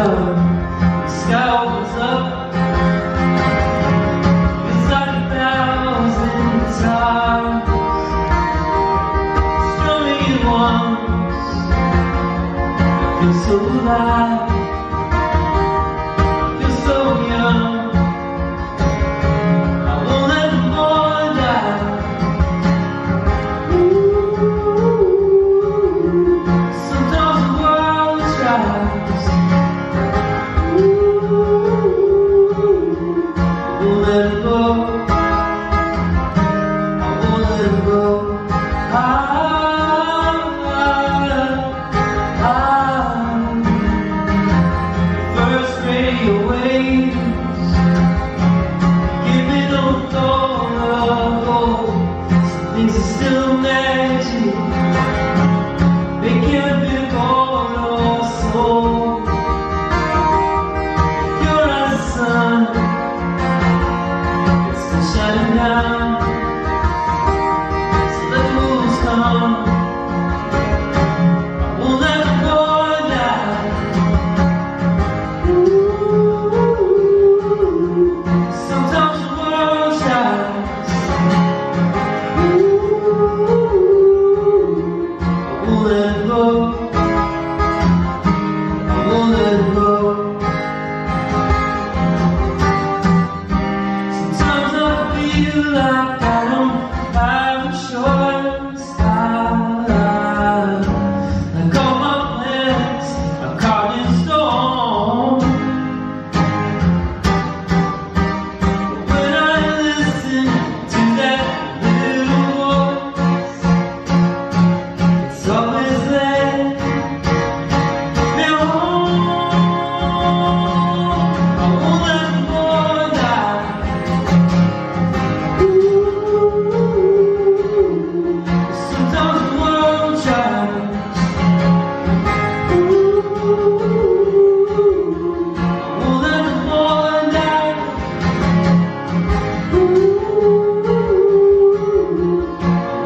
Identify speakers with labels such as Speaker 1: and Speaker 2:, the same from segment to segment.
Speaker 1: The sky opens up. It's like a thousand once. I feel so alive.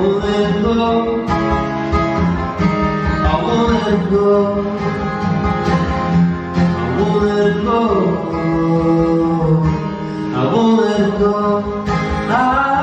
Speaker 1: won't let go. I won't let go. I won't let go. I won't let go. I